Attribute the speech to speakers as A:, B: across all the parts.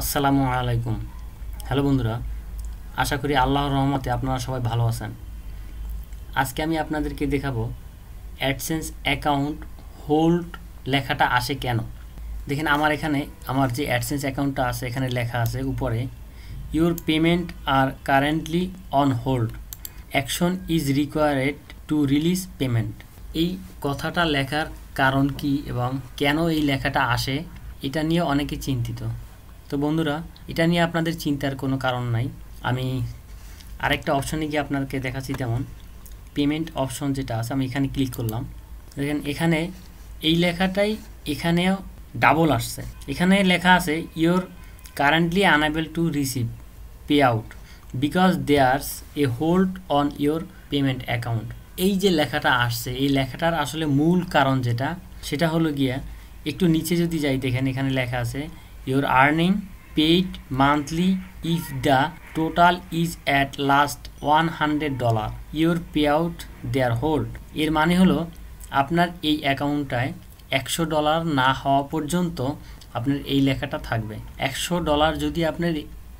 A: আসসালামু আলাইকুম। হ্যালো বন্ধুরা, আশা করি আল্লাহর রহমতে আপনারা সবাই ভালো আছেন। আজকে আমি আপনাদেরকে দেখাবো অ্যাডসেন্স অ্যাকাউন্ট হোল্ড লেখাটা আসে কেন? দেখেন আমার এখানে আমার যে অ্যাডসেন্স অ্যাকাউন্টটা আছে, এখানে লেখা আছে উপরে your payment R currently on hold action is required to release payment এই কথাটা লেখার কারণ কি এবং কেন এই লেখাটা আসে, এটা নিয়ে অনেকে চিন্তিত। তো বন্ধুরা, এটা নিয়ে আপনাদের চিন্তার কোনো কারণ নাই। আমি আরেকটা অপশানে গিয়ে আপনাকে দেখাচ্ছি তেমন পেমেন্ট অপশন যেটা আছে, আমি এখানে ক্লিক করলাম। দেখেন, এখানে এই লেখাটাই এখানেও ডাবল আসছে। এখানে লেখা আছে your currently unable to receive payout because there's a hold on your payment account এই যে লেখাটা আসছে, এই লেখাটার আসলে মূল কারণ যেটা, সেটা হলো গিয়া, একটু নিচে যদি যাই, দেখেন এখানে লেখা আছে earning paid monthly if the total is at last one hundred dollar your payout there hold এর মানে হলো, আপনার এই অ্যাকাউন্টটায় একশো ডলার না হওয়া পর্যন্ত আপনার এই লেখাটা থাকবে। একশো ডলার যদি আপনার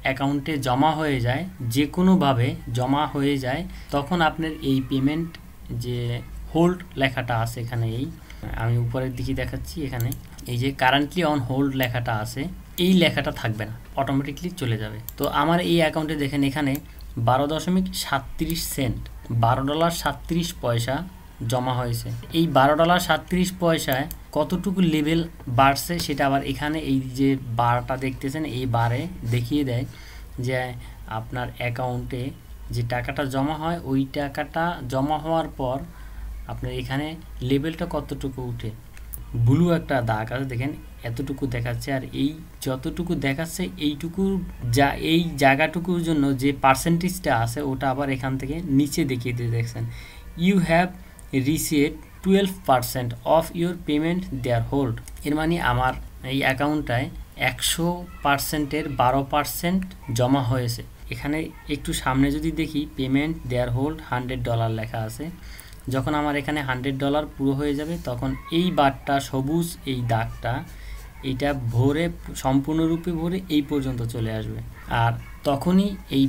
A: অ্যাকাউন্টে জমা হয়ে যায় যে কোনোভাবে জমা হয়ে যায়, তখন আপনার এই পেমেন্ট যে হোল্ড লেখাটা আছে এখানে এই, আমি উপরের দিকে দেখাচ্ছি এখানে। এই যে কারেন্টলি অন হোল্ড লেখাটা আছে, এই লেখাটা থাকবে না অটোমেটিকলি চলে যাবে। তো আমার এই অ্যাকাউন্টে দেখেন এখানে বারো দশমিক সাতত্রিশ সেন্ট বারো ডলার সাতত্রিশ পয়সা জমা হয়েছে। এই বারো ডলার সাতত্রিশ পয়সায় কতটুকু লেভেল বাড়ছে সেটা আবার এখানে এই যে বারটা দেখতেছেন, এই বারে দেখিয়ে দেয় যে আপনার অ্যাকাউন্টে যে টাকাটা জমা হয়, ওই টাকাটা জমা হওয়ার পর আপনার এখানে লেভেলটা কতটুকু উঠে? ব্লু একটা দাগ আছে, দেখেন এতটুকু দেখাচ্ছে আর এই যতটুকু দেখাচ্ছে এইটুকু যা, এই জায়গাটুকুর জন্য যে পার্সেন্টেজটা আছে, ওটা আবার এখান থেকে নিচে দেখিয়ে দিয়ে দেখছেন। You have receive twelve percent of your payment there hold এর মানে আমার এই অ্যাকাউন্টটায় একশো পার্সেন্টের বারো পার্সেন্ট জমা হয়েছে। এখানে একটু সামনে যদি দেখি payment there hold hundred dollar লেখা আছে। যখন আমার এখানে হান্ড্রেড ডলার পুরো হয়ে যাবে, তখন এই বারটা সবুজ, এই দাগটা এটা ভরে, সম্পূর্ণরূপে ভরে এই পর্যন্ত চলে আসবে। আর তখনই এই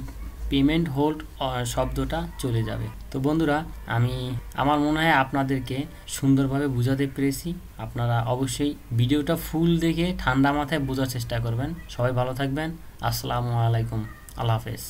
A: পেমেন্ট হোল্ড শব্দটা চলে যাবে। তো বন্ধুরা, আমি, আমার মনে হয় আপনাদেরকে সুন্দরভাবে বোঝাতে পেরেছি। আপনারা অবশ্যই ভিডিওটা ফুল দেখে ঠান্ডা মাথায় বোঝার চেষ্টা করবেন। সবাই ভালো থাকবেন। আসসালামু আলাইকুম। আল্লাহ হাফেজ।